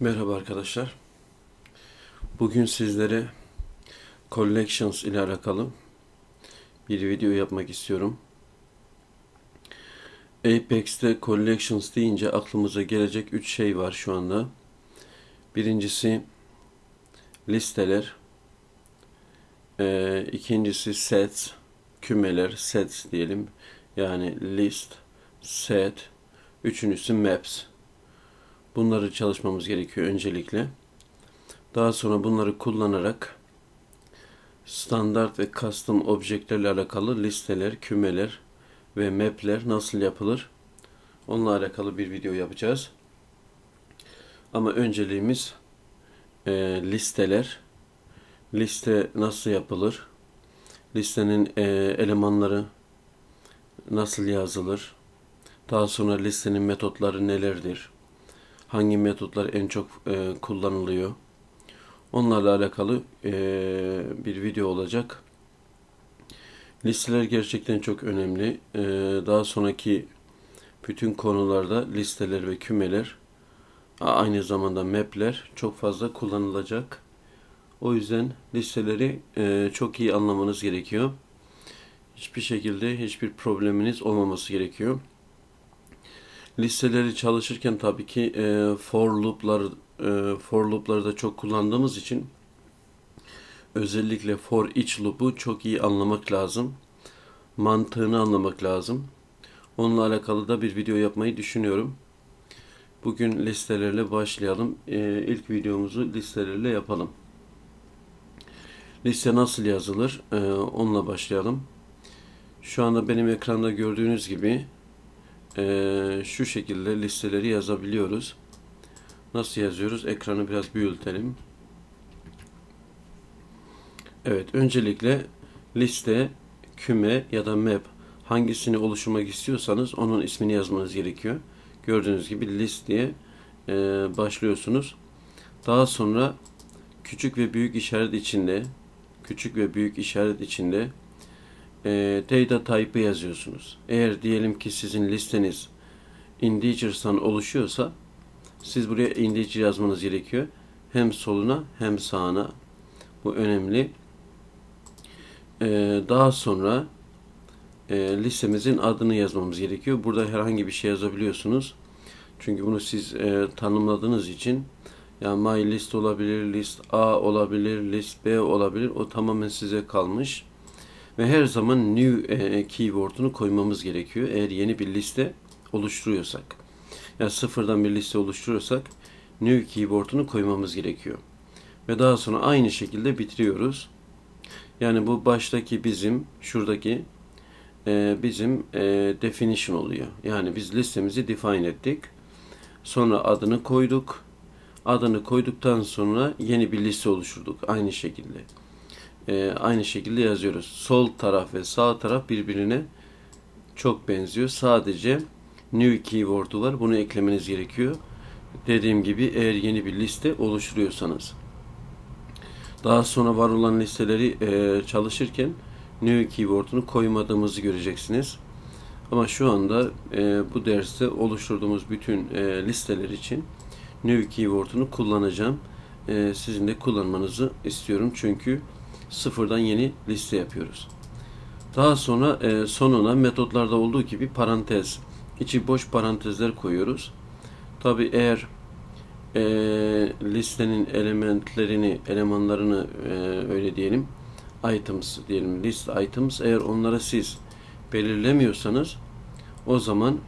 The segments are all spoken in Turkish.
Merhaba arkadaşlar. Bugün sizlere Collections ile alakalı bir video yapmak istiyorum. Apex'te Collections deyince aklımıza gelecek 3 şey var şu anda. Birincisi listeler. Ee, ikincisi sets, kümeler, sets diyelim. Yani list, set. Üçüncüsü maps. Bunları çalışmamız gerekiyor öncelikle. Daha sonra bunları kullanarak standart ve custom objelerle alakalı listeler, kümeler ve mapler nasıl yapılır? Onunla alakalı bir video yapacağız. Ama önceliğimiz e, listeler. Liste nasıl yapılır? Listenin e, elemanları nasıl yazılır? Daha sonra listenin metotları nelerdir? Hangi metotlar en çok e, kullanılıyor. Onlarla alakalı e, bir video olacak. Listeler gerçekten çok önemli. E, daha sonraki bütün konularda listeler ve kümeler aynı zamanda mapler çok fazla kullanılacak. O yüzden listeleri e, çok iyi anlamanız gerekiyor. Hiçbir şekilde hiçbir probleminiz olmaması gerekiyor. Listeleri çalışırken tabii ki e, for loop'lar e, for loop'ları da çok kullandığımız için özellikle for each loop'u çok iyi anlamak lazım. Mantığını anlamak lazım. Onunla alakalı da bir video yapmayı düşünüyorum. Bugün listelerle başlayalım. E, ilk videomuzu listelerle yapalım. Liste nasıl yazılır? E, onunla başlayalım. Şu anda benim ekranda gördüğünüz gibi e, şu şekilde listeleri yazabiliyoruz. Nasıl yazıyoruz? Ekranı biraz büyütelim. Evet, öncelikle liste, küme ya da map hangisini oluşturmak istiyorsanız onun ismini yazmanız gerekiyor. Gördüğünüz gibi list diye e, başlıyorsunuz. Daha sonra küçük ve büyük işaret içinde küçük ve büyük işaret içinde e, data type'ı yazıyorsunuz. Eğer diyelim ki sizin listeniz integer'san oluşuyorsa siz buraya integer yazmanız gerekiyor. Hem soluna hem sağına. Bu önemli. Ee, daha sonra e, listemizin adını yazmamız gerekiyor. Burada herhangi bir şey yazabiliyorsunuz. Çünkü bunu siz e, tanımladığınız için yani my list olabilir, list A olabilir, list B olabilir. O tamamen size kalmış. Ve her zaman new e, keyword'unu koymamız gerekiyor. Eğer yeni bir liste oluşturuyorsak. Yani sıfırdan bir liste oluşturuyorsak new keyword'unu koymamız gerekiyor. Ve daha sonra aynı şekilde bitiriyoruz. Yani bu baştaki bizim, şuradaki e, bizim e, definition oluyor. Yani biz listemizi define ettik. Sonra adını koyduk. Adını koyduktan sonra yeni bir liste oluşturduk. Aynı şekilde e, aynı şekilde yazıyoruz. Sol taraf ve sağ taraf birbirine çok benziyor. Sadece new keyword'u var. Bunu eklemeniz gerekiyor. Dediğim gibi eğer yeni bir liste oluşturuyorsanız. Daha sonra var olan listeleri e, çalışırken new keyword'unu koymadığımızı göreceksiniz. Ama şu anda e, bu derste oluşturduğumuz bütün e, listeler için new keyword'unu kullanacağım. E, sizin de kullanmanızı istiyorum. Çünkü sıfırdan yeni liste yapıyoruz. Daha sonra e, sonuna metotlarda olduğu gibi parantez, içi boş parantezler koyuyoruz. Tabi eğer e, listenin elementlerini, elemanlarını e, öyle diyelim, items diyelim, list items eğer onlara siz belirlemiyorsanız o zaman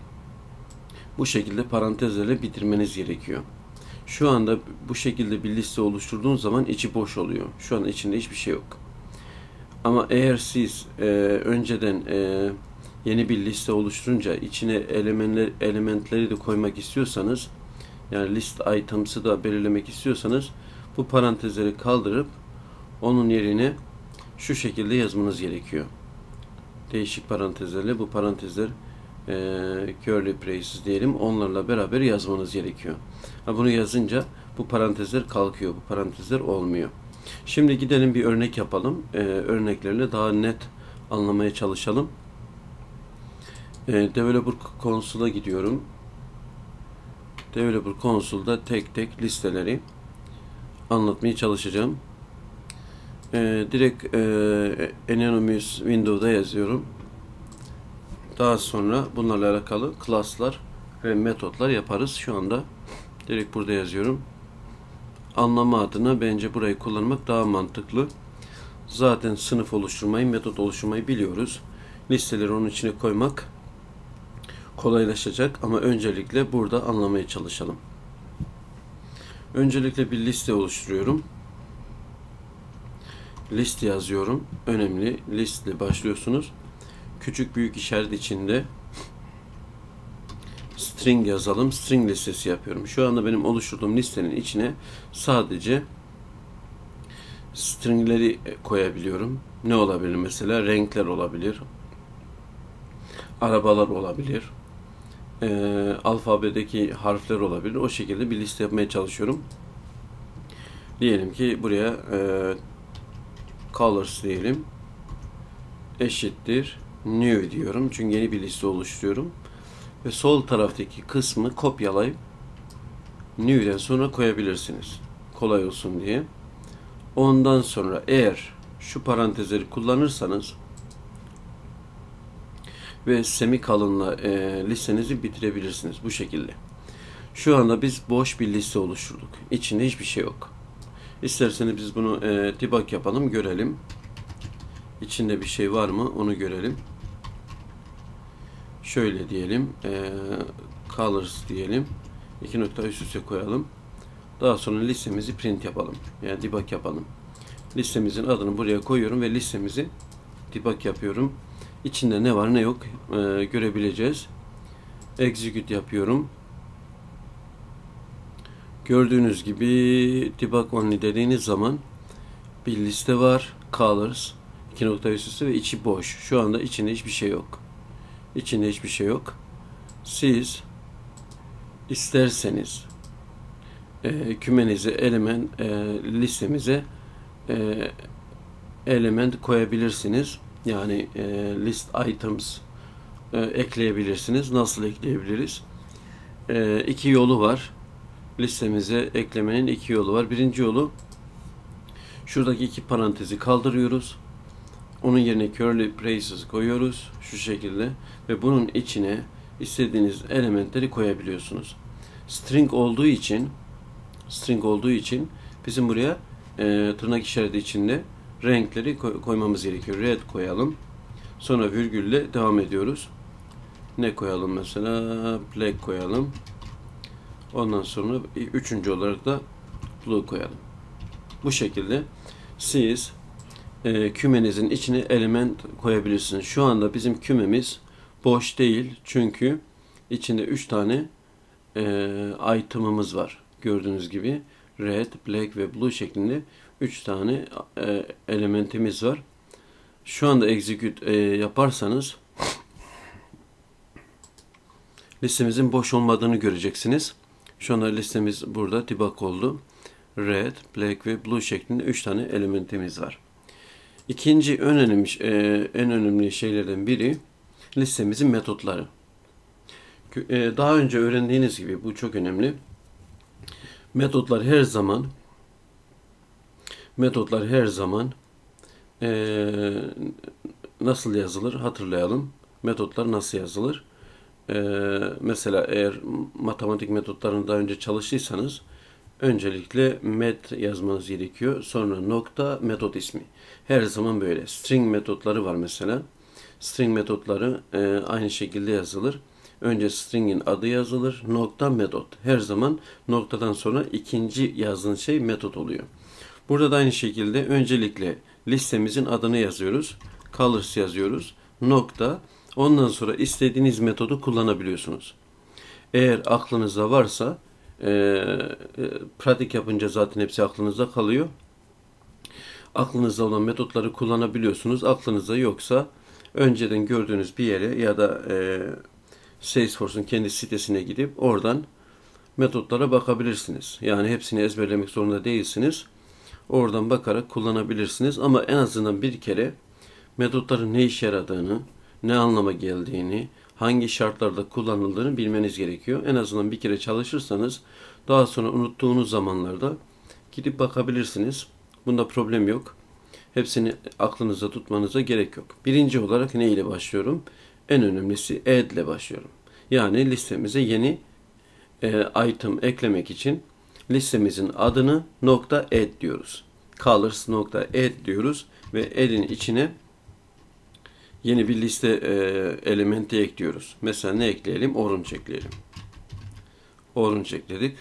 bu şekilde parantezlerle bitirmeniz gerekiyor. Şu anda bu şekilde bir liste oluşturduğun zaman içi boş oluyor. Şu an içinde hiçbir şey yok. Ama eğer siz e, önceden e, yeni bir liste oluşturunca içine elementler, elementleri de koymak istiyorsanız yani list items'ı da belirlemek istiyorsanız bu parantezleri kaldırıp onun yerine şu şekilde yazmanız gerekiyor. Değişik parantezlerle bu parantezler e, curly braces diyelim onlarla beraber yazmanız gerekiyor. Ha, bunu yazınca bu parantezler kalkıyor. Bu parantezler olmuyor. Şimdi gidelim bir örnek yapalım. E, örneklerle daha net anlamaya çalışalım. E, developer konusuna gidiyorum. Developer Console'da tek tek listeleri anlatmaya çalışacağım. Ee, direkt e, Anonymous Window'da yazıyorum. Daha sonra bunlarla alakalı class'lar ve metotlar yaparız. Şu anda direkt burada yazıyorum. Anlama adına bence burayı kullanmak daha mantıklı. Zaten sınıf oluşturmayı, metot oluşturmayı biliyoruz. Listeleri onun içine koymak kolaylaşacak ama öncelikle burada anlamaya çalışalım. Öncelikle bir liste oluşturuyorum. List yazıyorum. Önemli. Listle başlıyorsunuz. Küçük büyük işaret içinde string yazalım. String listesi yapıyorum. Şu anda benim oluşturduğum listenin içine sadece stringleri koyabiliyorum. Ne olabilir mesela? Renkler olabilir. Arabalar olabilir. E, alfabedeki harfler olabilir. O şekilde bir liste yapmaya çalışıyorum. Diyelim ki buraya e, colors diyelim. Eşittir new diyorum. Çünkü yeni bir liste oluşturuyorum. Ve sol taraftaki kısmı kopyalayıp new'den sonra koyabilirsiniz. Kolay olsun diye. Ondan sonra eğer şu parantezleri kullanırsanız ve semikalınla e, listenizi bitirebilirsiniz bu şekilde. Şu anda biz boş bir liste oluşturduk. İçinde hiçbir şey yok. İsterseniz biz bunu e, debug yapalım, görelim. İçinde bir şey var mı onu görelim. Şöyle diyelim, e, colors diyelim. İki nokta üst üste koyalım. Daha sonra listemizi print yapalım. Yani debug yapalım. Listemizin adını buraya koyuyorum ve listemizi debug yapıyorum. İçinde ne var ne yok e, görebileceğiz. Execute yapıyorum. Gördüğünüz gibi debug only dediğiniz zaman bir liste var. Colors iki nokta üst üste ve içi boş. Şu anda içinde hiçbir şey yok. İçinde hiçbir şey yok. Siz isterseniz e, kümenize element e, listemize e, element koyabilirsiniz. Yani e, list items e, ekleyebilirsiniz. Nasıl ekleyebiliriz? E, iki yolu var. Listemize eklemenin iki yolu var. Birinci yolu şuradaki iki parantezi kaldırıyoruz. Onun yerine curly braces koyuyoruz şu şekilde ve bunun içine istediğiniz elementleri koyabiliyorsunuz. String olduğu için string olduğu için bizim buraya e, tırnak işareti içinde renkleri koy, koymamız gerekiyor. Red koyalım. Sonra virgülle devam ediyoruz. Ne koyalım mesela? Black koyalım. Ondan sonra üçüncü olarak da blue koyalım. Bu şekilde siz e, kümenizin içine element koyabilirsiniz. Şu anda bizim kümemiz boş değil. Çünkü içinde üç tane e, item'ımız var. Gördüğünüz gibi red, black ve blue şeklinde 3 tane e, elementimiz var. Şu anda execute e, yaparsanız listemizin boş olmadığını göreceksiniz. Şu anda listemiz burada debug oldu. Red, black ve blue şeklinde 3 tane elementimiz var. İkinci en önemli, e, en önemli şeylerden biri listemizin metotları. E, daha önce öğrendiğiniz gibi bu çok önemli. Metotlar her zaman metotlar her zaman e, nasıl yazılır hatırlayalım. Metotlar nasıl yazılır? Mesela eğer matematik metotlarını daha önce çalıştıysanız öncelikle met yazmanız gerekiyor. Sonra nokta metot ismi. Her zaman böyle. String metotları var mesela. String metotları e, aynı şekilde yazılır. Önce string'in adı yazılır. Nokta metot. Her zaman noktadan sonra ikinci yazdığın şey metot oluyor. Burada da aynı şekilde öncelikle listemizin adını yazıyoruz. Colors yazıyoruz. Nokta. Ondan sonra istediğiniz metodu kullanabiliyorsunuz. Eğer aklınızda varsa e, e, pratik yapınca zaten hepsi aklınızda kalıyor. Aklınızda olan metotları kullanabiliyorsunuz. Aklınızda yoksa önceden gördüğünüz bir yere ya da e, Salesforce'un kendi sitesine gidip oradan metotlara bakabilirsiniz. Yani hepsini ezberlemek zorunda değilsiniz. Oradan bakarak kullanabilirsiniz ama en azından bir kere metotların ne işe yaradığını, ne anlama geldiğini, hangi şartlarda kullanıldığını bilmeniz gerekiyor. En azından bir kere çalışırsanız daha sonra unuttuğunuz zamanlarda gidip bakabilirsiniz. Bunda problem yok. Hepsini aklınıza tutmanıza gerek yok. Birinci olarak ne ile başlıyorum? En önemlisi add ile başlıyorum. Yani listemize yeni e, item eklemek için listemizin adını nokta add diyoruz. Colors nokta add diyoruz ve add'in içine yeni bir liste e, elementi ekliyoruz. Mesela ne ekleyelim? Orange ekleyelim. Orange ekledik.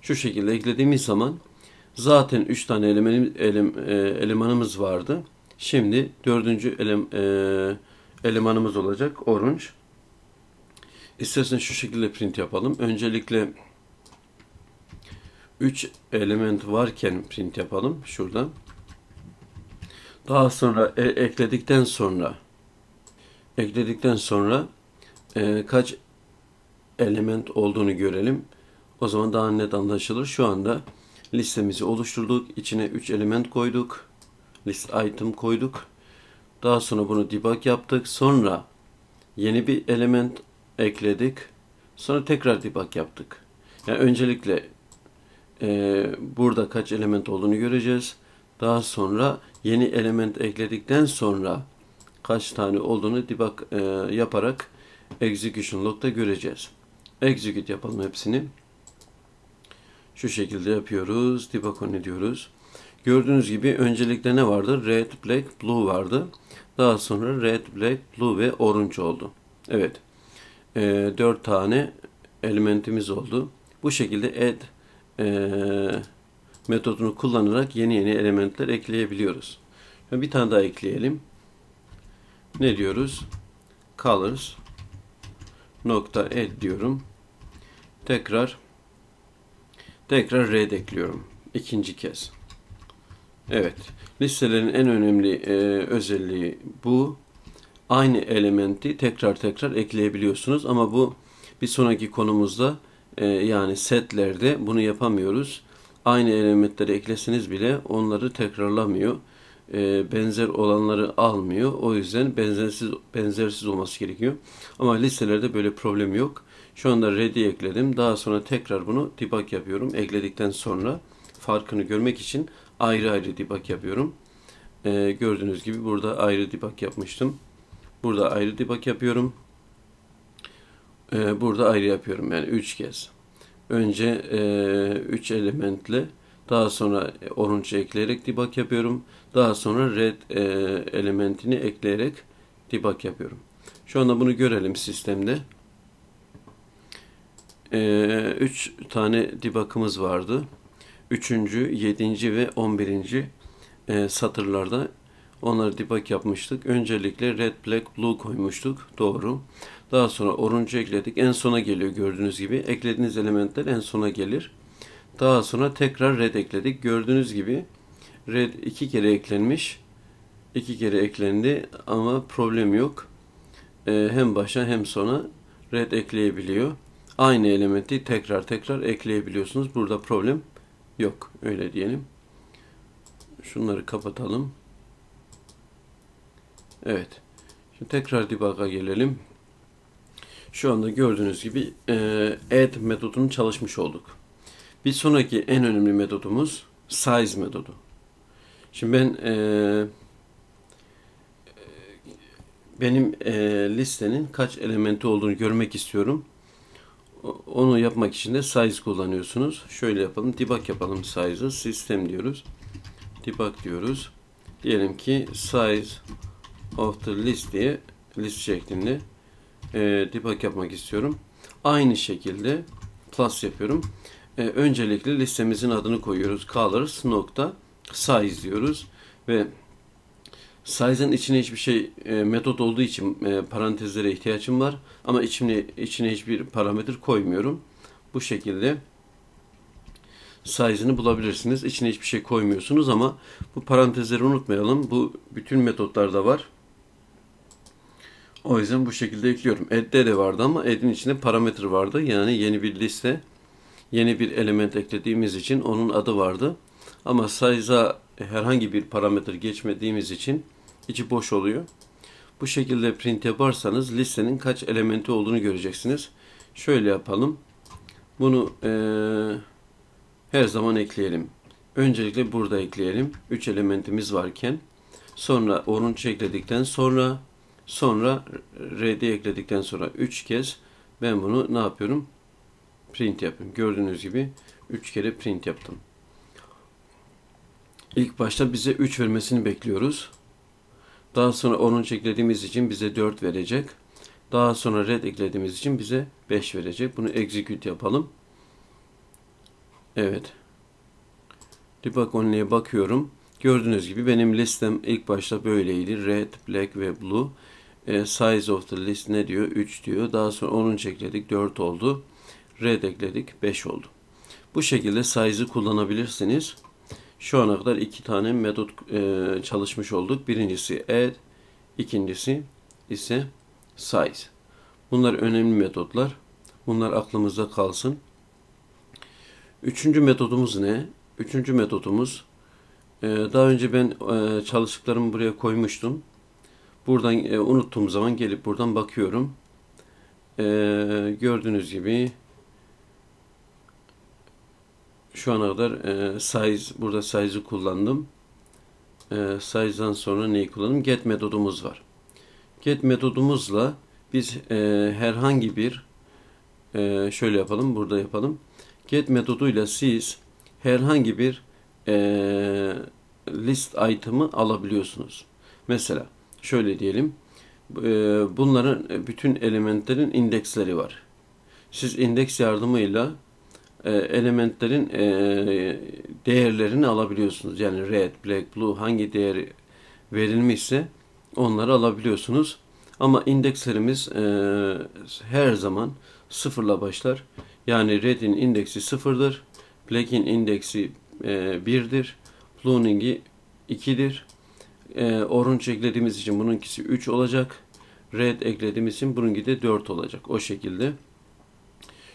Şu şekilde eklediğimiz zaman zaten 3 tane elemen, elem, e, elemanımız vardı. Şimdi dördüncü elem, e, elemanımız olacak orange. İstersen şu şekilde print yapalım. Öncelikle 3 element varken print yapalım şuradan. Daha sonra e, ekledikten sonra ekledikten sonra e, kaç element olduğunu görelim. O zaman daha net anlaşılır. Şu anda listemizi oluşturduk. İçine 3 element koyduk. List item koyduk. Daha sonra bunu debug yaptık. Sonra yeni bir element ekledik. Sonra tekrar debug yaptık. Yani öncelikle e, burada kaç element olduğunu göreceğiz. Daha sonra yeni element ekledikten sonra kaç tane olduğunu debug e, yaparak execution log'da göreceğiz. Execute yapalım hepsini. Şu şekilde yapıyoruz. Debug on ediyoruz. Gördüğünüz gibi öncelikle ne vardı? Red, black, blue vardı. Daha sonra red, black, blue ve orange oldu. Evet. E, 4 tane elementimiz oldu. Bu şekilde add e, metodunu kullanarak yeni yeni elementler ekleyebiliyoruz. Bir tane daha ekleyelim. Ne diyoruz? Colors nokta add diyorum. Tekrar tekrar red ekliyorum. ikinci kez. Evet. Listelerin en önemli e, özelliği bu. Aynı elementi tekrar tekrar ekleyebiliyorsunuz ama bu bir sonraki konumuzda e, yani setlerde bunu yapamıyoruz. Aynı elementleri ekleseniz bile onları tekrarlamıyor. E, benzer olanları almıyor. O yüzden benzersiz benzersiz olması gerekiyor. Ama listelerde böyle problem yok. Şu anda ready ekledim. Daha sonra tekrar bunu debug yapıyorum. Ekledikten sonra farkını görmek için ayrı ayrı debug yapıyorum. E, gördüğünüz gibi burada ayrı debug yapmıştım. Burada ayrı debug yapıyorum. E, burada ayrı yapıyorum yani 3 kez. Önce 3 e, elementle daha sonra orange ekleyerek debug yapıyorum. Daha sonra red e, elementini ekleyerek debug yapıyorum. Şu anda bunu görelim sistemde. 3 e, tane debug'ımız vardı. 3. 7. ve 11. E, satırlarda onları debug yapmıştık. Öncelikle red, black, blue koymuştuk. Doğru. Daha sonra orange ekledik. En sona geliyor gördüğünüz gibi. Eklediğiniz elementler en sona gelir. Daha sonra tekrar red ekledik. Gördüğünüz gibi red iki kere eklenmiş. iki kere eklendi ama problem yok. Ee, hem başa hem sona red ekleyebiliyor. Aynı elementi tekrar tekrar ekleyebiliyorsunuz. Burada problem yok. Öyle diyelim. Şunları kapatalım. Evet. Şimdi tekrar debug'a gelelim. Şu anda gördüğünüz gibi e, add metodunun çalışmış olduk. Bir sonraki en önemli metodumuz size metodu. Şimdi ben e, benim e, listenin kaç elementi olduğunu görmek istiyorum. Onu yapmak için de size kullanıyorsunuz. Şöyle yapalım. Debug yapalım size'ı. System diyoruz. Debug diyoruz. Diyelim ki size of the list diye list şeklinde e, debug yapmak istiyorum. Aynı şekilde plus yapıyorum. E, öncelikle listemizin adını koyuyoruz. Colors nokta size diyoruz ve size'ın içine hiçbir şey e, metot olduğu için e, parantezlere ihtiyacım var ama içine içine hiçbir parametre koymuyorum. Bu şekilde size'ını bulabilirsiniz. İçine hiçbir şey koymuyorsunuz ama bu parantezleri unutmayalım. Bu bütün metotlarda var. O yüzden bu şekilde ekliyorum. Add'de de vardı ama add'in içinde parametre vardı. Yani yeni bir liste, yeni bir element eklediğimiz için onun adı vardı. Ama size'a herhangi bir parametre geçmediğimiz için içi boş oluyor. Bu şekilde print yaparsanız listenin kaç elementi olduğunu göreceksiniz. Şöyle yapalım. Bunu e, her zaman ekleyelim. Öncelikle burada ekleyelim. 3 elementimiz varken sonra orange ekledikten sonra sonra rd ekledikten sonra 3 kez ben bunu ne yapıyorum? Print yapıyorum. Gördüğünüz gibi 3 kere print yaptım. İlk başta bize 3 vermesini bekliyoruz. Daha sonra orange eklediğimiz için bize 4 verecek. Daha sonra red eklediğimiz için bize 5 verecek. Bunu execute yapalım. Evet. Debug only'e bakıyorum. Gördüğünüz gibi benim listem ilk başta böyleydi. Red, black ve blue. E, size of the list ne diyor? 3 diyor. Daha sonra orange ekledik. 4 oldu. Red ekledik. 5 oldu. Bu şekilde size'ı kullanabilirsiniz. Şu ana kadar iki tane metot e, çalışmış olduk. Birincisi add, ikincisi ise size. Bunlar önemli metotlar. Bunlar aklımızda kalsın. Üçüncü metodumuz ne? Üçüncü metodumuz e, daha önce ben e, çalıştıklarımı buraya koymuştum. Buradan e, unuttuğum zaman gelip buradan bakıyorum. E, gördüğünüz gibi şu ana kadar e, size burada size'ı kullandım. E, size'dan sonra neyi kullandım? Get metodumuz var. Get metodumuzla biz e, herhangi bir e, şöyle yapalım, burada yapalım. Get metoduyla siz herhangi bir e, list item'ı alabiliyorsunuz. Mesela şöyle diyelim. E, bunların bütün elementlerin indeksleri var. Siz indeks yardımıyla e, elementlerin e, değerlerini alabiliyorsunuz. Yani red, black, blue hangi değeri verilmişse onları alabiliyorsunuz. Ama indekslerimiz e, her zaman sıfırla başlar. Yani red'in indeksi sıfırdır. Black'in indeksi e, birdir. Blue'ninki 2'dir. E, orange eklediğimiz için bununkisi 3 olacak. Red eklediğimiz için bununki de 4 olacak. O şekilde.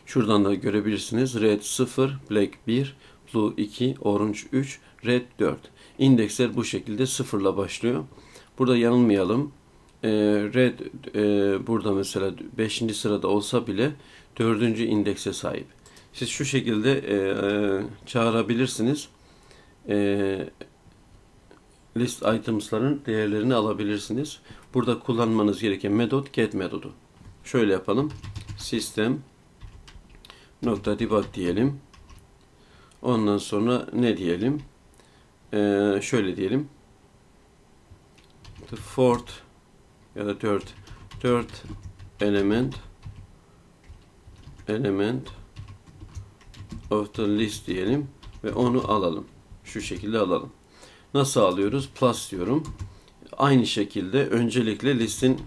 Şuradan da görebilirsiniz. Red 0, Black 1, Blue 2, Orange 3, Red 4. İndeksler bu şekilde sıfırla başlıyor. Burada yanılmayalım. Ee, Red e, burada mesela 5. sırada olsa bile 4. indekse sahip. Siz şu şekilde e, e, çağırabilirsiniz. E, list items'ların değerlerini alabilirsiniz. Burada kullanmanız gereken metot get metodu. Şöyle yapalım. System nokta debug diyelim. Ondan sonra ne diyelim? Ee, şöyle diyelim. The fourth ya da third third element element of the list diyelim ve onu alalım. Şu şekilde alalım. Nasıl alıyoruz? Plus diyorum. Aynı şekilde öncelikle listin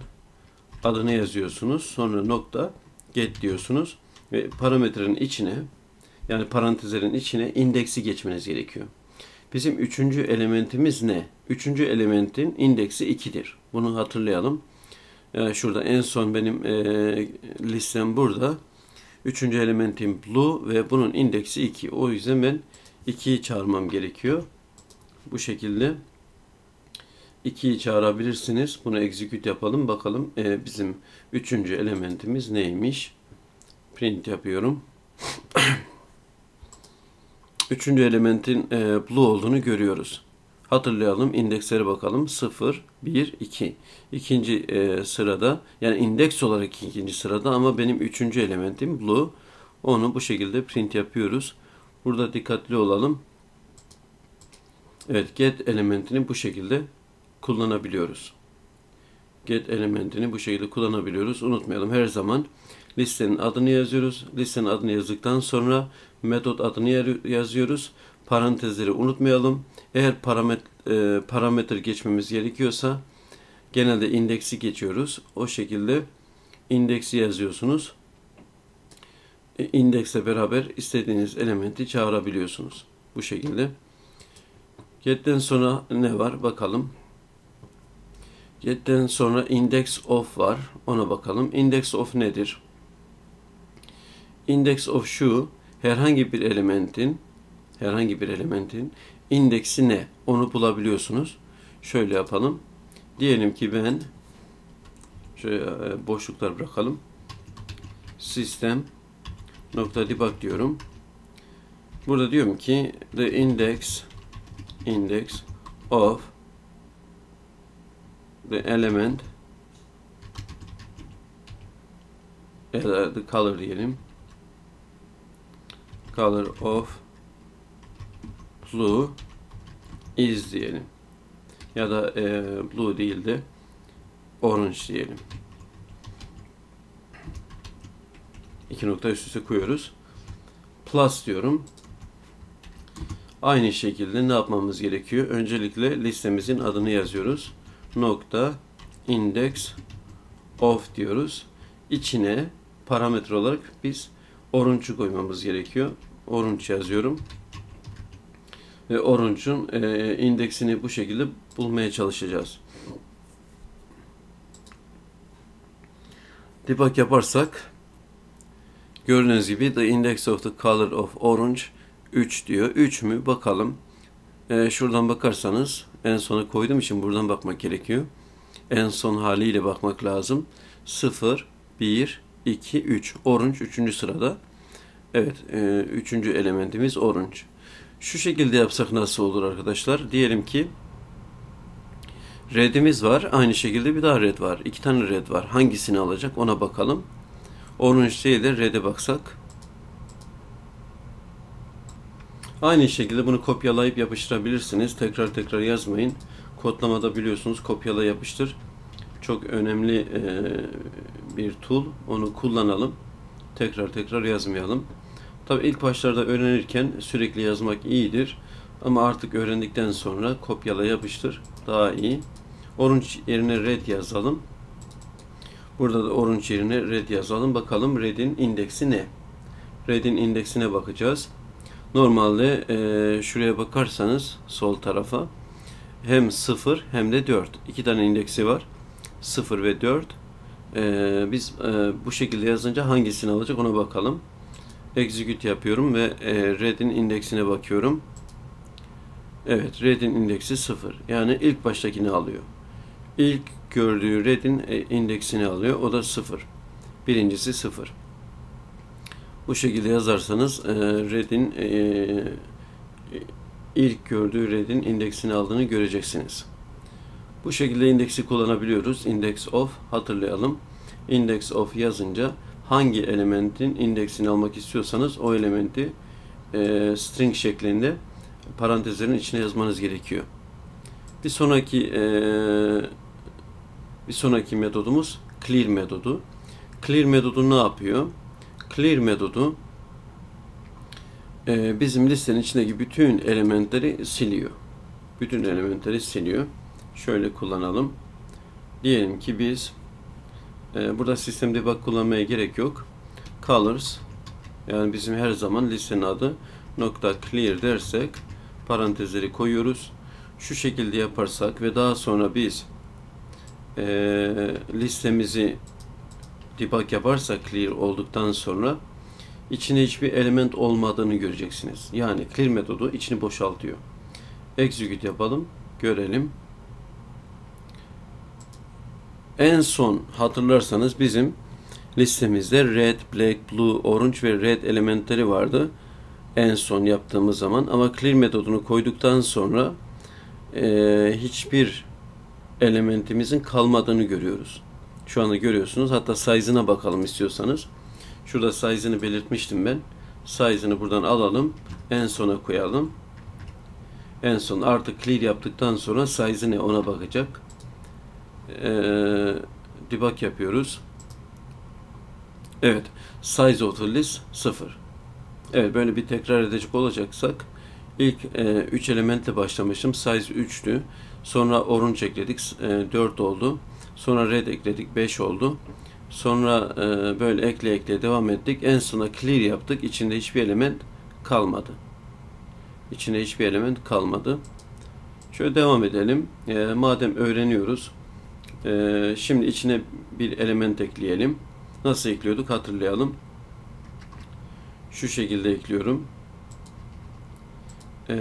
adını yazıyorsunuz. Sonra nokta get diyorsunuz ve parametrenin içine yani parantezlerin içine indeksi geçmeniz gerekiyor. Bizim üçüncü elementimiz ne? Üçüncü elementin indeksi 2'dir. Bunu hatırlayalım. Yani şurada en son benim e, listem burada. Üçüncü elementim blue ve bunun indeksi 2. O yüzden ben 2'yi çağırmam gerekiyor. Bu şekilde 2'yi çağırabilirsiniz. Bunu execute yapalım. Bakalım e, bizim üçüncü elementimiz neymiş? Print yapıyorum. Üçüncü elementin e, blue olduğunu görüyoruz. Hatırlayalım. indekslere bakalım. 0, 1, 2. İkinci e, sırada yani indeks olarak ikinci sırada ama benim üçüncü elementim blue. Onu bu şekilde print yapıyoruz. Burada dikkatli olalım. Evet get elementini bu şekilde kullanabiliyoruz. Get elementini bu şekilde kullanabiliyoruz. Unutmayalım her zaman listenin adını yazıyoruz. Listenin adını yazdıktan sonra metot adını yazıyoruz. Parantezleri unutmayalım. Eğer parametre, parametre geçmemiz gerekiyorsa genelde indeksi geçiyoruz. O şekilde indeksi yazıyorsunuz. E, indekse beraber istediğiniz elementi çağırabiliyorsunuz. Bu şekilde. Get'ten sonra ne var bakalım. Get'ten sonra index of var. Ona bakalım. Index of nedir? Index of şu herhangi bir elementin herhangi bir elementin indeksi ne? Onu bulabiliyorsunuz. Şöyle yapalım. Diyelim ki ben Şöyle e, boşluklar bırakalım. Sistem nokta debug diyorum. Burada diyorum ki the index index of the element ya da the color diyelim. Color of blue is diyelim. Ya da e, blue değil de orange diyelim. İki nokta üst üste koyuyoruz. Plus diyorum. Aynı şekilde ne yapmamız gerekiyor? Öncelikle listemizin adını yazıyoruz. Nokta index of diyoruz. İçine parametre olarak biz orange'u koymamız gerekiyor. Orange yazıyorum. Ve orange'un e, indeksini bu şekilde bulmaya çalışacağız. Debug yaparsak gördüğünüz gibi the index of the color of orange 3 diyor. 3 mü? Bakalım. E, şuradan bakarsanız en sona koyduğum için buradan bakmak gerekiyor. En son haliyle bakmak lazım. 0, 1, 2, 3. Orange 3. sırada. Evet, 3. E, elementimiz orange. Şu şekilde yapsak nasıl olur arkadaşlar? Diyelim ki red'imiz var. Aynı şekilde bir daha red var. İki tane red var. Hangisini alacak ona bakalım. Orange değil de red'e baksak. Aynı şekilde bunu kopyalayıp yapıştırabilirsiniz. Tekrar tekrar yazmayın. Kodlamada biliyorsunuz kopyala yapıştır. Çok önemli e, bir tool. Onu kullanalım. Tekrar tekrar yazmayalım. Tabi ilk başlarda öğrenirken sürekli yazmak iyidir. Ama artık öğrendikten sonra kopyala yapıştır daha iyi. Orange yerine red yazalım. Burada da orange yerine red yazalım. Bakalım red'in indeksi ne? Red'in indeksine bakacağız. Normalde e, şuraya bakarsanız sol tarafa hem 0 hem de 4. iki tane indeksi var. 0 ve 4. E, biz e, bu şekilde yazınca hangisini alacak ona bakalım. Execute yapıyorum ve e, red'in indeksine bakıyorum. Evet, red'in indeksi 0. Yani ilk baştakini alıyor. İlk gördüğü red'in e, indeksini alıyor. O da 0. Birincisi 0. Bu şekilde yazarsanız e, red'in e, ilk gördüğü red'in indeksini aldığını göreceksiniz. Bu şekilde indeksi kullanabiliyoruz. Index of hatırlayalım. Index of yazınca hangi elementin indeksini almak istiyorsanız o elementi e, string şeklinde parantezlerin içine yazmanız gerekiyor. Bir sonraki e, bir sonraki metodumuz clear metodu. Clear metodu ne yapıyor? Clear metodu e, bizim listenin içindeki bütün elementleri siliyor. Bütün elementleri siliyor. Şöyle kullanalım. Diyelim ki biz e, burada sistem debug kullanmaya gerek yok. Colors yani bizim her zaman listenin adı nokta clear dersek parantezleri koyuyoruz. Şu şekilde yaparsak ve daha sonra biz e, listemizi debug yaparsak clear olduktan sonra içine hiçbir element olmadığını göreceksiniz. Yani clear metodu içini boşaltıyor. Execute yapalım. Görelim. En son hatırlarsanız bizim listemizde red, black, blue, orange ve red elementleri vardı. En son yaptığımız zaman ama clear metodunu koyduktan sonra e, hiçbir elementimizin kalmadığını görüyoruz. Şu anda görüyorsunuz. Hatta size'ına bakalım istiyorsanız. Şurada size'ını belirtmiştim ben. Size'ını buradan alalım. En sona koyalım. En son artık clear yaptıktan sonra size ne ona bakacak. Ee, debug yapıyoruz. Evet. Size the list 0. Evet böyle bir tekrar edecek olacaksak ilk 3 e, elementle başlamışım. Size 3'tü. Sonra orange ekledik. E, 4 oldu. Sonra red ekledik 5 oldu. Sonra e, böyle ekle ekle devam ettik. En sona clear yaptık. İçinde hiçbir element kalmadı. İçinde hiçbir element kalmadı. Şöyle devam edelim. E, madem öğreniyoruz. E, şimdi içine bir element ekleyelim. Nasıl ekliyorduk hatırlayalım. Şu şekilde ekliyorum. E,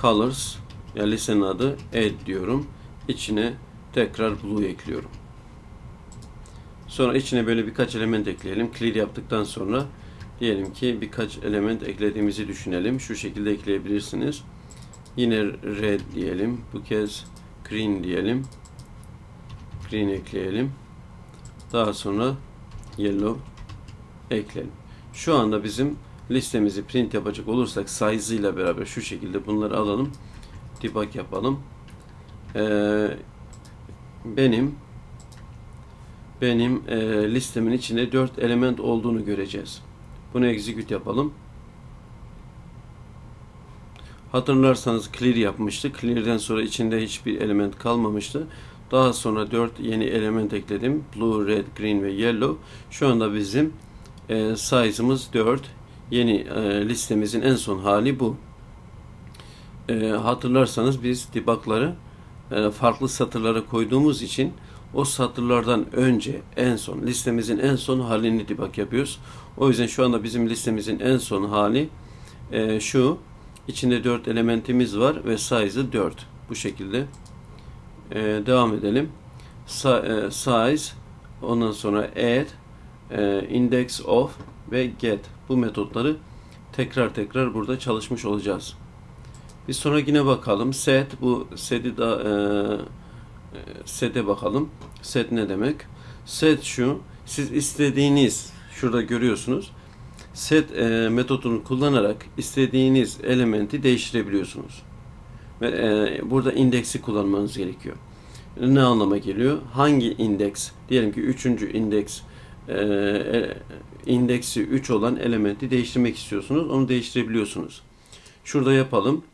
colors yani listenin adı add diyorum. İçine tekrar blue ekliyorum. Sonra içine böyle birkaç element ekleyelim. Clear yaptıktan sonra diyelim ki birkaç element eklediğimizi düşünelim. Şu şekilde ekleyebilirsiniz. Yine red diyelim. Bu kez green diyelim. Green ekleyelim. Daha sonra yellow ekleyelim. Şu anda bizim listemizi print yapacak olursak size ile beraber şu şekilde bunları alalım. Debug yapalım. Ee, benim benim e, listemin içinde 4 element olduğunu göreceğiz. Bunu execute yapalım. Hatırlarsanız clear yapmıştık. Clear'den sonra içinde hiçbir element kalmamıştı. Daha sonra 4 yeni element ekledim. Blue, red, green ve yellow. Şu anda bizim e, size'ımız 4. Yeni e, listemizin en son hali bu. E, hatırlarsanız biz debug'ları farklı satırlara koyduğumuz için o satırlardan önce en son listemizin en son halini debug yapıyoruz. O yüzden şu anda bizim listemizin en son hali e, şu. İçinde 4 elementimiz var ve size'ı 4. Bu şekilde e, devam edelim. Sa e, size ondan sonra add e, index of ve get bu metotları tekrar tekrar burada çalışmış olacağız. Bir sonrakine bakalım. Set bu set'i da e, set'e bakalım. Set ne demek? Set şu. Siz istediğiniz şurada görüyorsunuz. Set e, metodunu kullanarak istediğiniz elementi değiştirebiliyorsunuz. Ve e, burada indeksi kullanmanız gerekiyor. Ne anlama geliyor? Hangi indeks? Diyelim ki üçüncü indeks e, e indeksi 3 olan elementi değiştirmek istiyorsunuz. Onu değiştirebiliyorsunuz. Şurada yapalım.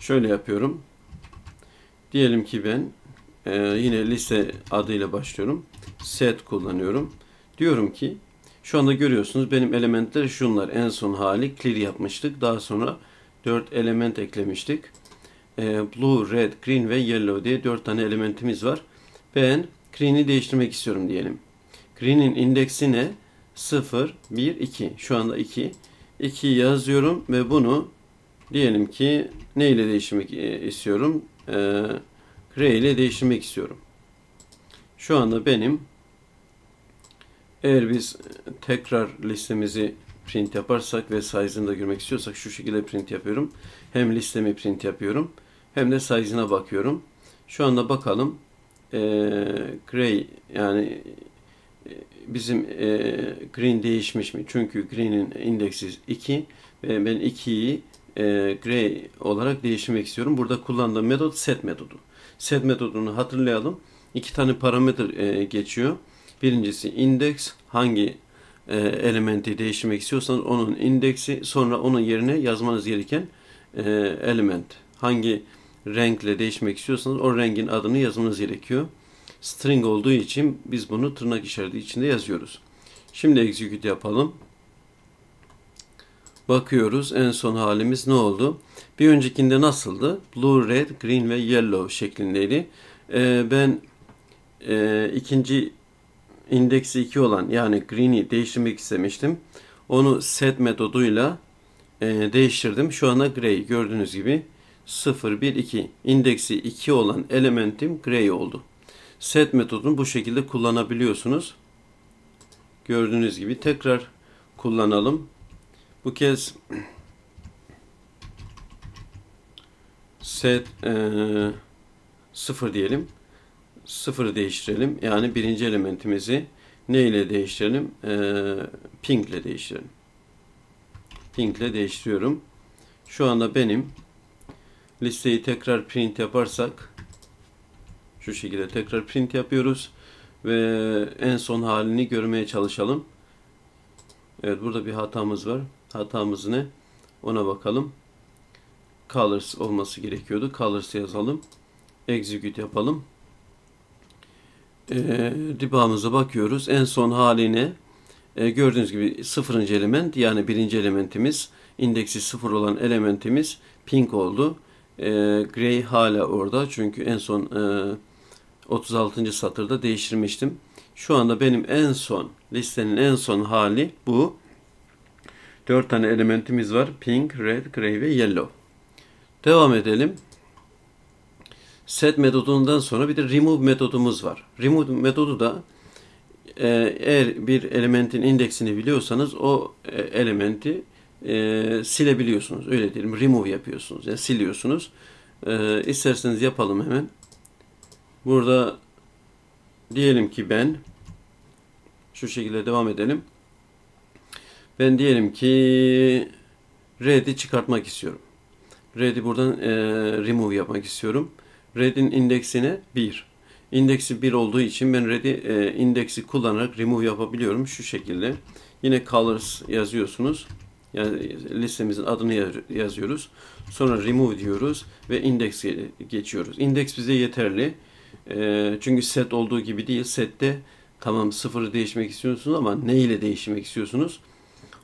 Şöyle yapıyorum. Diyelim ki ben e, yine liste adıyla başlıyorum. Set kullanıyorum. Diyorum ki şu anda görüyorsunuz benim elementler şunlar. En son hali clear yapmıştık. Daha sonra 4 element eklemiştik. E, blue, red, green ve yellow diye 4 tane elementimiz var. Ben green'i değiştirmek istiyorum diyelim. Green'in indeksi ne? 0, 1, 2. Şu anda 2. 2 yazıyorum ve bunu diyelim ki ne ile değiştirmek e, istiyorum? E, gray ile değiştirmek istiyorum. Şu anda benim eğer biz tekrar listemizi print yaparsak ve size'ını da görmek istiyorsak şu şekilde print yapıyorum. Hem listemi print yapıyorum hem de size'ına bakıyorum. Şu anda bakalım. E, gray yani e, bizim e, green değişmiş mi? Çünkü green'in indeksi 2 ve ben 2'yi e, gray olarak değiştirmek istiyorum. Burada kullandığım metot set metodu. Set metodunu hatırlayalım. İki tane parametre e, geçiyor. Birincisi index hangi e, elementi değiştirmek istiyorsanız onun indeksi sonra onun yerine yazmanız gereken e, element. Hangi renkle değişmek istiyorsanız o rengin adını yazmanız gerekiyor. String olduğu için biz bunu tırnak işareti içinde yazıyoruz. Şimdi execute yapalım. Bakıyoruz en son halimiz ne oldu? Bir öncekinde nasıldı? Blue, red, green ve yellow şeklindeydi. Ee, ben e, ikinci indeksi 2 olan yani green'i değiştirmek istemiştim. Onu set metoduyla e, değiştirdim. Şu anda gray gördüğünüz gibi 0, 1, 2 indeksi 2 olan elementim gray oldu. Set metodunu bu şekilde kullanabiliyorsunuz. Gördüğünüz gibi tekrar kullanalım. Bu kez set e, 0 diyelim. 0'ı değiştirelim. Yani birinci elementimizi ne ile değiştirelim? E, pink ile değiştirelim. Pink ile değiştiriyorum. Şu anda benim listeyi tekrar print yaparsak şu şekilde tekrar print yapıyoruz ve en son halini görmeye çalışalım. Evet burada bir hatamız var. Hatamız ne? Ona bakalım. Colors olması gerekiyordu. Colors yazalım. Execute yapalım. E, debug'ımıza bakıyoruz. En son haline e, gördüğünüz gibi sıfırıncı element yani birinci elementimiz indeksi sıfır olan elementimiz pink oldu. E, gray hala orada çünkü en son e, 36. satırda değiştirmiştim. Şu anda benim en son listenin en son hali bu. 4 tane elementimiz var. Pink, red, gray ve yellow. Devam edelim. Set metodundan sonra bir de remove metodumuz var. Remove metodu da e, eğer bir elementin indeksini biliyorsanız o e, elementi e, silebiliyorsunuz. Öyle diyelim. Remove yapıyorsunuz. Yani siliyorsunuz. E, isterseniz yapalım hemen. Burada diyelim ki ben şu şekilde devam edelim. Ben diyelim ki red'i çıkartmak istiyorum. Red'i buradan e, remove yapmak istiyorum. Red'in indeksine 1. İndeksi 1 olduğu için ben red'i e, indeksi kullanarak remove yapabiliyorum şu şekilde. Yine colors yazıyorsunuz. Yani listemizin adını yazıyoruz. Sonra remove diyoruz ve index geçiyoruz. Index bize yeterli. E, çünkü set olduğu gibi değil. Sette tamam sıfırı değişmek istiyorsunuz ama ne ile değiştirmek istiyorsunuz?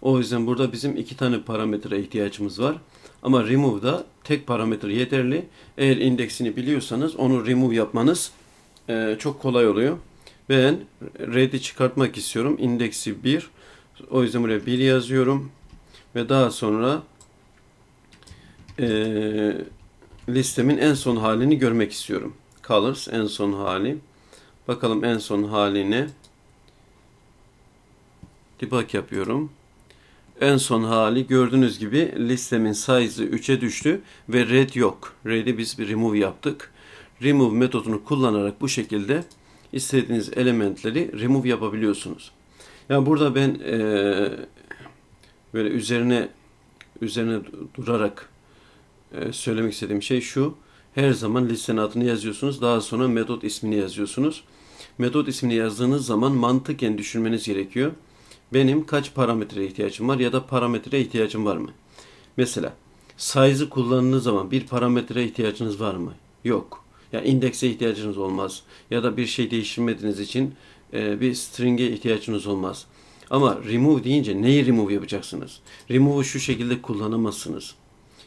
O yüzden burada bizim iki tane parametre ihtiyacımız var. Ama remove'da tek parametre yeterli. Eğer indeksini biliyorsanız onu remove yapmanız e, çok kolay oluyor. Ben red'i çıkartmak istiyorum. İndeksi 1. O yüzden buraya 1 yazıyorum. Ve daha sonra e, listemin en son halini görmek istiyorum. Colors en son hali. Bakalım en son haline. Debug yapıyorum. En son hali gördüğünüz gibi listemin size'ı 3'e düştü ve red yok. Red'i biz bir remove yaptık. Remove metodunu kullanarak bu şekilde istediğiniz elementleri remove yapabiliyorsunuz. Yani burada ben e, böyle üzerine üzerine durarak e, söylemek istediğim şey şu. Her zaman listenin adını yazıyorsunuz. Daha sonra metot ismini yazıyorsunuz. Metot ismini yazdığınız zaman mantıken düşünmeniz gerekiyor benim kaç parametre ihtiyacım var ya da parametre ihtiyacım var mı? Mesela size'ı kullandığınız zaman bir parametre ihtiyacınız var mı? Yok. Ya yani indekse ihtiyacınız olmaz. Ya da bir şey değiştirmediğiniz için e, bir string'e ihtiyacınız olmaz. Ama remove deyince neyi remove yapacaksınız? Remove'u şu şekilde kullanamazsınız.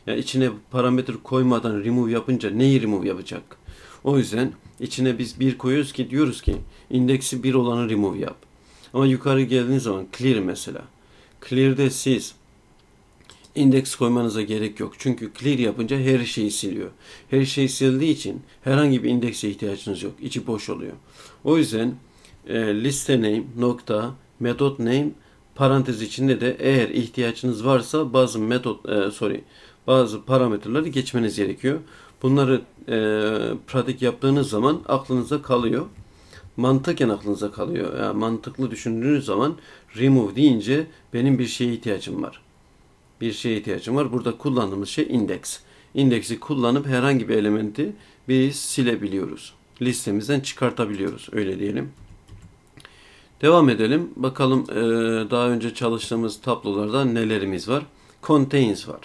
Ya yani içine parametre koymadan remove yapınca neyi remove yapacak? O yüzden içine biz bir koyuyoruz ki diyoruz ki indeksi bir olanı remove yap. Ama yukarı geldiğiniz zaman clear mesela. Clear'de siz indeks koymanıza gerek yok. Çünkü clear yapınca her şeyi siliyor. Her şey sildiği için herhangi bir indekse ihtiyacınız yok. İçi boş oluyor. O yüzden e, liste name nokta metot name parantez içinde de eğer ihtiyacınız varsa bazı metot e, sorry bazı parametreleri geçmeniz gerekiyor. Bunları e, pratik yaptığınız zaman aklınıza kalıyor mantıken aklınıza kalıyor. Yani mantıklı düşündüğünüz zaman remove deyince benim bir şeye ihtiyacım var. Bir şeye ihtiyacım var. Burada kullandığımız şey index. İndeksi kullanıp herhangi bir elementi biz silebiliyoruz. Listemizden çıkartabiliyoruz. Öyle diyelim. Devam edelim. Bakalım daha önce çalıştığımız tablolarda nelerimiz var. Contains var.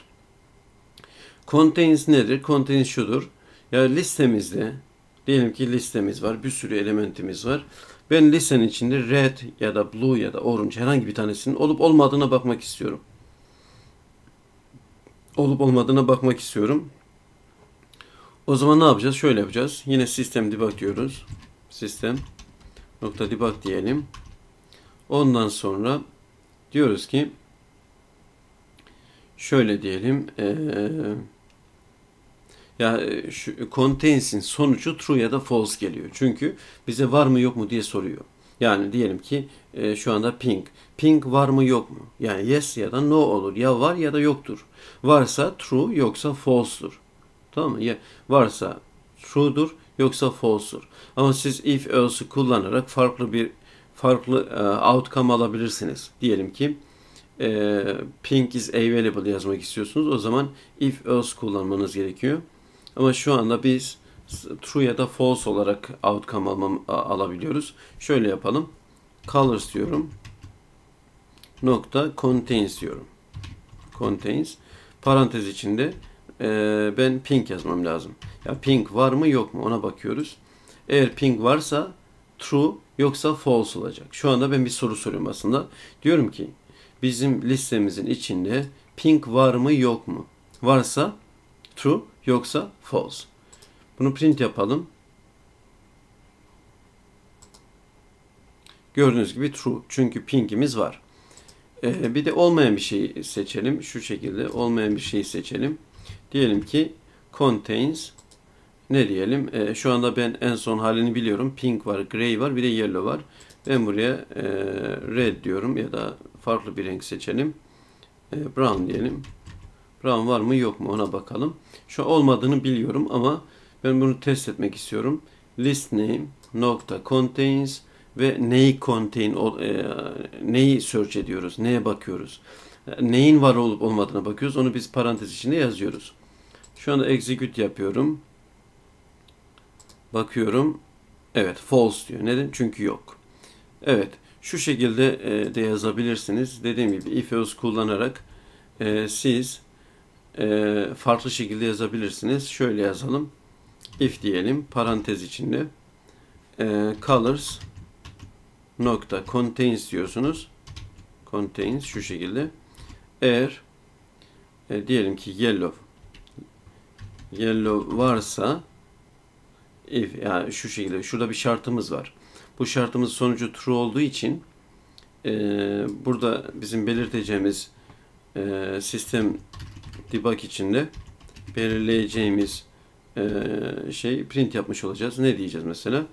Contains nedir? Contains şudur. Ya listemizde Diyelim ki listemiz var. Bir sürü elementimiz var. Ben listenin içinde red ya da blue ya da orange herhangi bir tanesinin olup olmadığına bakmak istiyorum. Olup olmadığına bakmak istiyorum. O zaman ne yapacağız? Şöyle yapacağız. Yine sistem debug diyoruz. Sistem nokta debug diyelim. Ondan sonra diyoruz ki şöyle diyelim. Eee ya e, şu contains'in sonucu true ya da false geliyor. Çünkü bize var mı yok mu diye soruyor. Yani diyelim ki e, şu anda pink. Pink var mı yok mu? Yani yes ya da no olur. Ya var ya da yoktur. Varsa true yoksa false'dur. Tamam mı? Ya varsa true'dur yoksa false'dur. Ama siz if else'ı kullanarak farklı bir farklı e, outcome alabilirsiniz. Diyelim ki e, pink is available yazmak istiyorsunuz. O zaman if else kullanmanız gerekiyor. Ama şu anda biz true ya da false olarak outcome alabiliyoruz. Şöyle yapalım. Colors diyorum. Nokta contains diyorum. Contains. Parantez içinde e, ben pink yazmam lazım. Ya pink var mı yok mu ona bakıyoruz. Eğer pink varsa true yoksa false olacak. Şu anda ben bir soru soruyorum aslında. Diyorum ki bizim listemizin içinde pink var mı yok mu? Varsa true yoksa false. Bunu print yapalım. Gördüğünüz gibi true. Çünkü pink'imiz var. Ee, bir de olmayan bir şey seçelim. Şu şekilde olmayan bir şey seçelim. Diyelim ki contains ne diyelim? Ee, şu anda ben en son halini biliyorum. Pink var, gray var, bir de yellow var. Ben buraya e, red diyorum ya da farklı bir renk seçelim. E, brown diyelim. Brown var mı yok mu ona bakalım. Şu olmadığını biliyorum ama ben bunu test etmek istiyorum. List name nokta contains ve neyi contain e, neyi search ediyoruz, neye bakıyoruz. E, neyin var olup olmadığına bakıyoruz. Onu biz parantez içinde yazıyoruz. Şu anda execute yapıyorum. Bakıyorum. Evet false diyor. Neden? Çünkü yok. Evet. Şu şekilde e, de yazabilirsiniz. Dediğim gibi if else kullanarak siz e, farklı şekilde yazabilirsiniz. Şöyle yazalım. If diyelim parantez içinde e, colors nokta contains diyorsunuz. Contains şu şekilde. Eğer e, diyelim ki yellow yellow varsa if yani şu şekilde şurada bir şartımız var. Bu şartımız sonucu true olduğu için e, burada bizim belirteceğimiz e, sistem debug içinde belirleyeceğimiz e, şey print yapmış olacağız. Ne diyeceğiz mesela?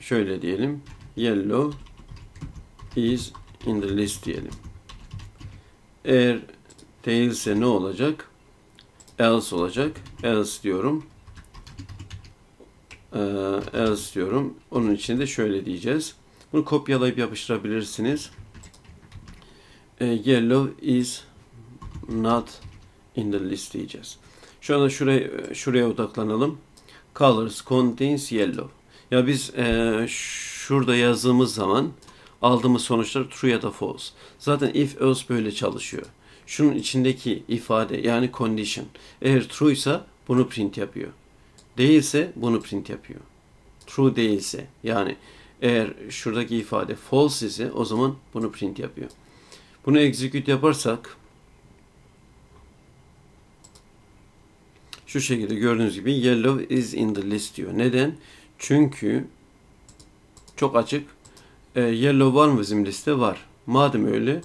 Şöyle diyelim. Yellow is in the list diyelim. Eğer değilse ne olacak? Else olacak. Else diyorum. Ee, else diyorum. Onun için de şöyle diyeceğiz. Bunu kopyalayıp yapıştırabilirsiniz. Ee, yellow is not in the list diyeceğiz. Şu anda şuraya, şuraya odaklanalım. Colors contains yellow. Ya biz e, şurada yazdığımız zaman aldığımız sonuçlar true ya da false. Zaten if else böyle çalışıyor. Şunun içindeki ifade yani condition eğer true ise bunu print yapıyor. Değilse bunu print yapıyor. True değilse yani eğer şuradaki ifade false ise o zaman bunu print yapıyor. Bunu execute yaparsak şu şekilde gördüğünüz gibi yellow is in the list diyor. Neden? Çünkü çok açık e, yellow var mı bizim liste? Var. Madem öyle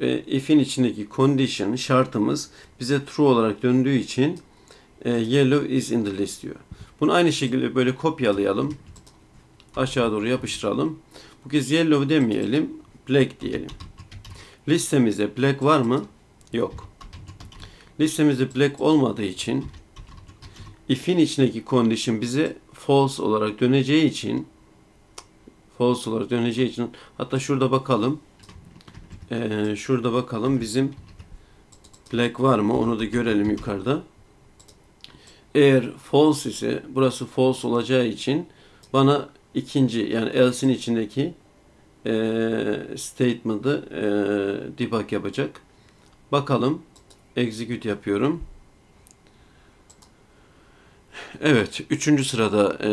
e, if'in içindeki condition şartımız bize true olarak döndüğü için e, yellow is in the list diyor. Bunu aynı şekilde böyle kopyalayalım. Aşağı doğru yapıştıralım. Bu kez yellow demeyelim. Black diyelim. Listemizde black var mı? Yok. Listemizde black olmadığı için if'in içindeki condition bize false olarak döneceği için false olarak döneceği için hatta şurada bakalım. Ee, şurada bakalım bizim black var mı? Onu da görelim yukarıda. Eğer false ise burası false olacağı için bana ikinci yani else'in içindeki e, statement'ı e, debug yapacak. Bakalım execute yapıyorum Evet, üçüncü sırada e,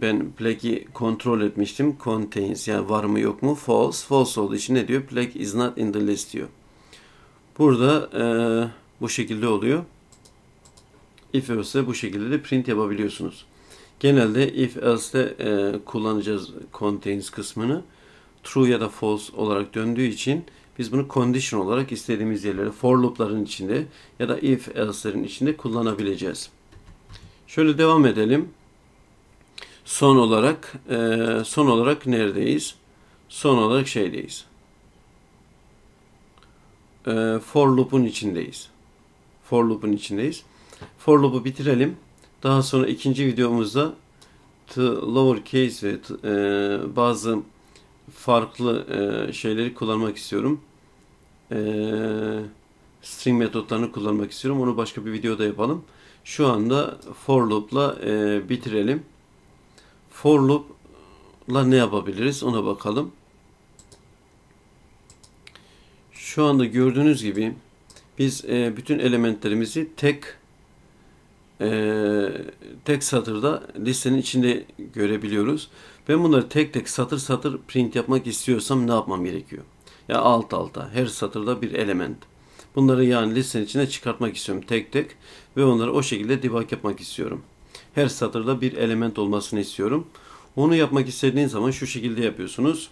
ben plug'i kontrol etmiştim. Contains yani var mı yok mu? False. False olduğu için ne diyor? Plug is not in the list diyor. Burada e, bu şekilde oluyor. If else bu şekilde de print yapabiliyorsunuz. Genelde if else'de e, kullanacağız contains kısmını. True ya da false olarak döndüğü için biz bunu condition olarak istediğimiz yerlere for loop'ların içinde ya da if else'lerin içinde kullanabileceğiz. Şöyle devam edelim. Son olarak e, son olarak neredeyiz? Son olarak şeydeyiz. E, for loop'un içindeyiz. For loop'un içindeyiz. For loop'u bitirelim. Daha sonra ikinci videomuzda to lowercase ve e, bazı farklı e, şeyleri kullanmak istiyorum. E, string metotlarını kullanmak istiyorum. Onu başka bir videoda yapalım. Şu anda for loop'la e, bitirelim. For loop'la ne yapabiliriz ona bakalım. Şu anda gördüğünüz gibi biz e, bütün elementlerimizi tek e, tek satırda listenin içinde görebiliyoruz. Ben bunları tek tek satır satır print yapmak istiyorsam ne yapmam gerekiyor? Ya alt alta her satırda bir element. Bunları yani listenin içine çıkartmak istiyorum tek tek ve onları o şekilde debug yapmak istiyorum. Her satırda bir element olmasını istiyorum. Onu yapmak istediğiniz zaman şu şekilde yapıyorsunuz.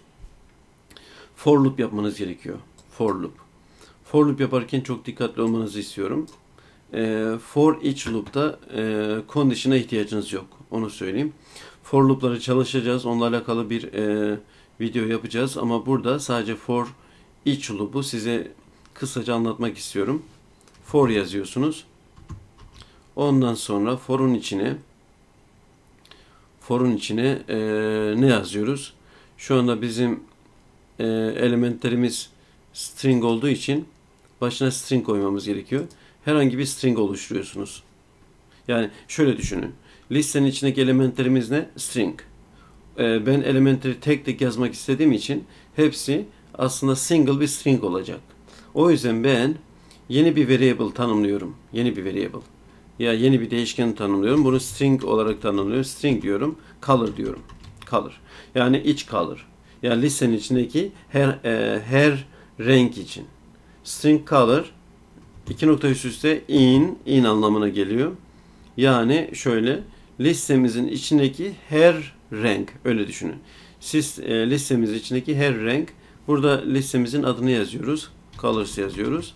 For loop yapmanız gerekiyor. For loop. For loop yaparken çok dikkatli olmanızı istiyorum. E, for each loop'ta e, condition'a ihtiyacınız yok. Onu söyleyeyim. For loop'ları çalışacağız. Onunla alakalı bir e, video yapacağız ama burada sadece for each loop'u size kısaca anlatmak istiyorum. For yazıyorsunuz. Ondan sonra for'un içine for'un içine e, ne yazıyoruz? Şu anda bizim e, elementlerimiz string olduğu için başına string koymamız gerekiyor. Herhangi bir string oluşturuyorsunuz. Yani şöyle düşünün. Listenin içindeki elementlerimiz ne? String. E, ben elementleri tek tek yazmak istediğim için hepsi aslında single bir string olacak. O yüzden ben yeni bir variable tanımlıyorum. Yeni bir variable. Ya yeni bir değişken tanımlıyorum. Bunu string olarak tanımlıyorum. String diyorum. Color diyorum. Color. Yani iç color. Yani listenin içindeki her e, her renk için. String color iki nokta üst üste in in anlamına geliyor. Yani şöyle listemizin içindeki her renk öyle düşünün. Siz e, listemiz içindeki her renk burada listemizin adını yazıyoruz. Colors yazıyoruz.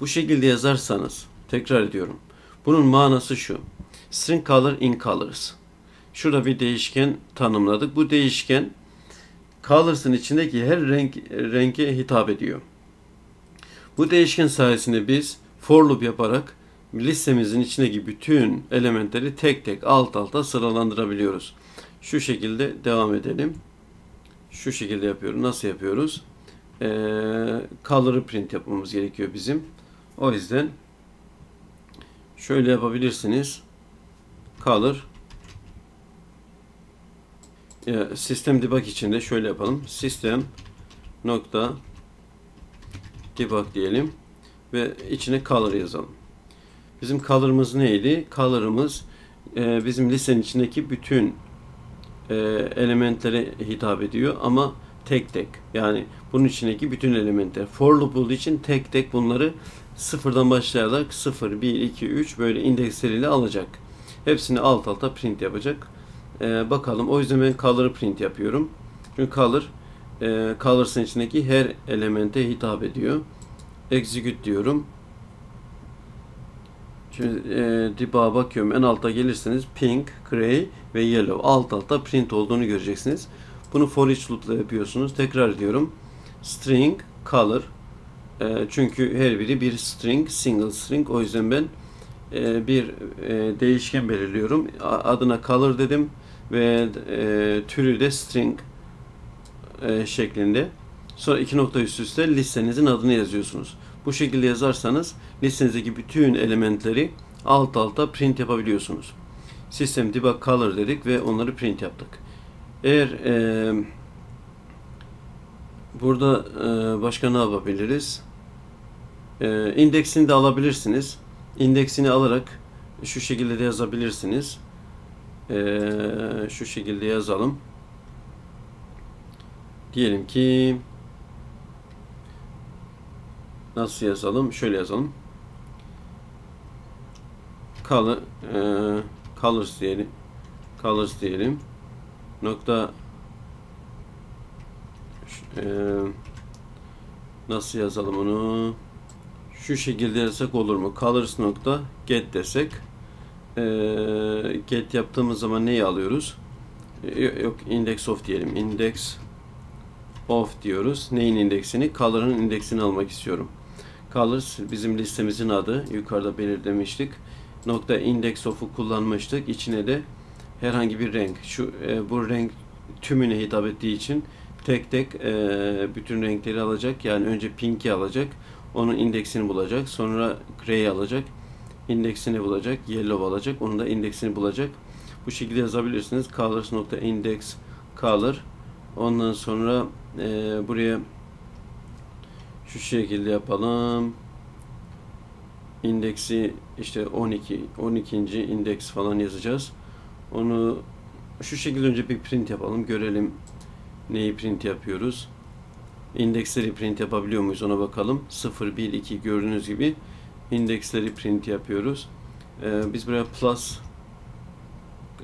Bu şekilde yazarsanız tekrar ediyorum. Bunun manası şu. String color in colors. Şurada bir değişken tanımladık. Bu değişken colors'ın içindeki her renk renge hitap ediyor. Bu değişken sayesinde biz for loop yaparak listemizin içindeki bütün elementleri tek tek alt alta sıralandırabiliyoruz. Şu şekilde devam edelim. Şu şekilde yapıyoruz. Nasıl yapıyoruz? Ee, color'ı print yapmamız gerekiyor bizim. O yüzden şöyle yapabilirsiniz. Color ya, sistem debug içinde şöyle yapalım. Sistem nokta debug diyelim ve içine color yazalım. Bizim color'ımız neydi? Color'ımız e, bizim listenin içindeki bütün e, elementlere hitap ediyor ama tek tek. Yani bunun içindeki bütün elementler. For loop için tek tek bunları sıfırdan başlayarak 0, 1, 2, 3 böyle indeksleriyle alacak. Hepsini alt alta print yapacak. Ee, bakalım. O yüzden ben color'ı print yapıyorum. Çünkü color e, colors'ın içindeki her elemente hitap ediyor. Execute diyorum. Şimdi e, debug'a bakıyorum. En alta gelirseniz pink, gray ve yellow. Alt alta print olduğunu göreceksiniz. Bunu for each loop'la yapıyorsunuz. Tekrar ediyorum. String, color. E, çünkü her biri bir string, single string. O yüzden ben e, bir e, değişken belirliyorum. Adına color dedim ve e, türü de string e, şeklinde. Sonra iki nokta üst üste listenizin adını yazıyorsunuz. Bu şekilde yazarsanız listenizdeki bütün elementleri alt alta print yapabiliyorsunuz. System debug color dedik ve onları print yaptık. Eğer e, burada e, başka ne yapabiliriz? E, indeksini de alabilirsiniz. İndeksini alarak şu şekilde de yazabilirsiniz. E, şu şekilde yazalım. Diyelim ki Nasıl yazalım? Şöyle yazalım. Color, e, colors diyelim. Colors diyelim. Nokta e, nasıl yazalım onu? Şu şekilde yazsak olur mu? Colors nokta get desek e, get yaptığımız zaman neyi alıyoruz? E, yok index of diyelim. Index of diyoruz. Neyin indeksini? Color'ın indeksini almak istiyorum. Colors bizim listemizin adı. Yukarıda belirlemiştik. Nokta index of'u kullanmıştık. İçine de herhangi bir renk. Şu e, bu renk tümüne hitap ettiği için tek tek e, bütün renkleri alacak. Yani önce pink'i alacak. Onun indeksini bulacak. Sonra gray alacak. indeksini bulacak. Yellow alacak. Onun da indeksini bulacak. Bu şekilde yazabilirsiniz. Colors nokta index color. Ondan sonra e, buraya şu şekilde yapalım. İndeksi işte 12 12. indeks falan yazacağız. Onu şu şekilde önce bir print yapalım. Görelim neyi print yapıyoruz. İndeksleri print yapabiliyor muyuz ona bakalım. 0 1 2 gördüğünüz gibi indeksleri print yapıyoruz. Ee, biz buraya plus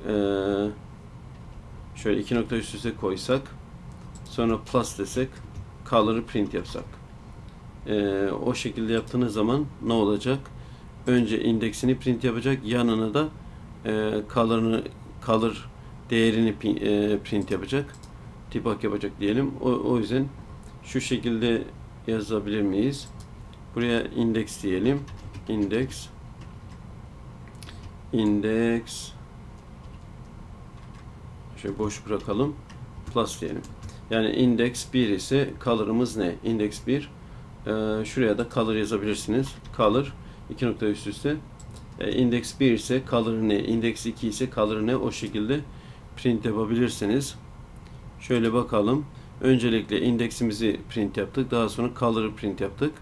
e, şöyle iki nokta üst üste koysak sonra plus desek color'ı print yapsak e, o şekilde yaptığınız zaman ne olacak? Önce indeksini print yapacak, yanına da e, color'ını color değerini e, print yapacak. Debug yapacak diyelim. O, o yüzden şu şekilde yazabilir miyiz? Buraya index diyelim. Index index şöyle boş bırakalım. Plus diyelim. Yani index 1 ise color'ımız ne? Index 1 ee, şuraya da color yazabilirsiniz. Color iki nokta üst üste. Ee, index 1 ise color ne? Index 2 ise color ne? O şekilde print yapabilirsiniz. Şöyle bakalım. Öncelikle indeksimizi print yaptık. Daha sonra color'ı print yaptık.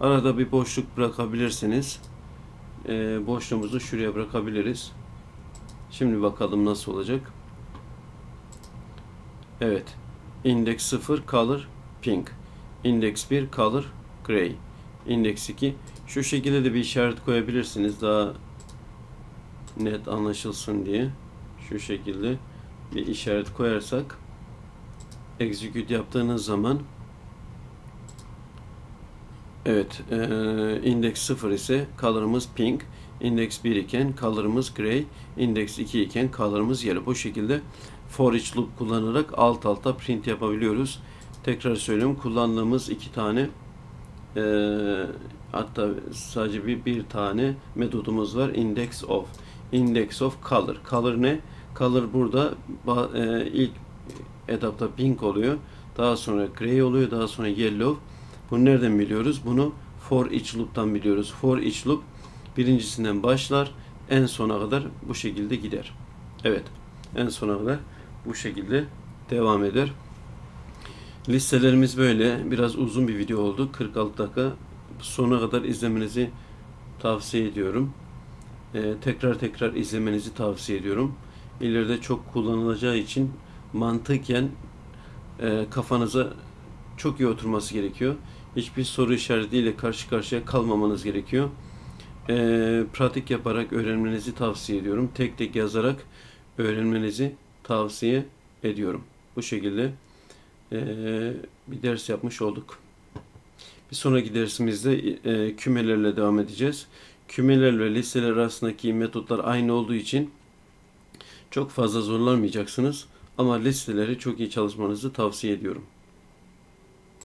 Arada bir boşluk bırakabilirsiniz. Ee, boşluğumuzu şuraya bırakabiliriz. Şimdi bakalım nasıl olacak. Evet. Index 0 color pink. Index 1 color gray. Index 2 şu şekilde de bir işaret koyabilirsiniz daha net anlaşılsın diye. Şu şekilde bir işaret koyarsak execute yaptığınız zaman Evet, e, index 0 ise color'ımız pink, index 1 iken color'ımız gray, index 2 iken color'ımız yellow. Bu şekilde for each loop kullanarak alt alta print yapabiliyoruz. Tekrar söylüyorum, kullandığımız iki tane e, hatta sadece bir, bir tane metodumuz var. Index of. Index of color. Color ne? Color burada e, ilk etapta pink oluyor. Daha sonra gray oluyor. Daha sonra yellow. Bunu nereden biliyoruz? Bunu for each loop'tan biliyoruz. For each loop birincisinden başlar. En sona kadar bu şekilde gider. Evet. En sona kadar bu şekilde devam eder. Listelerimiz böyle. Biraz uzun bir video oldu. 46 dakika. Sona kadar izlemenizi tavsiye ediyorum. Ee, tekrar tekrar izlemenizi tavsiye ediyorum. İleride çok kullanılacağı için mantıken e, kafanıza çok iyi oturması gerekiyor. Hiçbir soru işaretiyle karşı karşıya kalmamanız gerekiyor. E, pratik yaparak öğrenmenizi tavsiye ediyorum. Tek tek yazarak öğrenmenizi tavsiye ediyorum. Bu şekilde e, bir ders yapmış olduk. Bir sonraki dersimizde e, kümelerle devam edeceğiz. Kümeler ve listeler arasındaki metotlar aynı olduğu için çok fazla zorlanmayacaksınız. Ama listeleri çok iyi çalışmanızı tavsiye ediyorum.